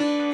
you